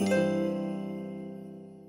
Amen.